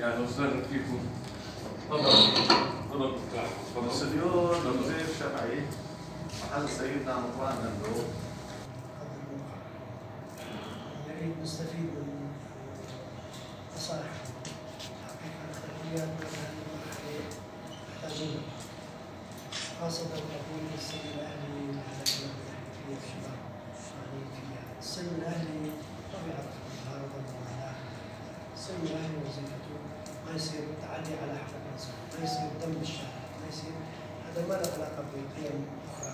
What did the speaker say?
يعني وسهلا فيكم. طبعا طلب السجون وزير شرعي محل سيدنا مطران عنده نريد نستفيد من نصائح حقيقة التربيات يحتاجونها خاصة تقويم السن الأهلي في الشباب. يعني في السن الأهلي طبيعة المعارضة السن الأهلي وظيفته ما يصير تعدي على حق الإنسان ما يصير دم الشارع ما يصير هذا ما له علاقة بقيم أخرى.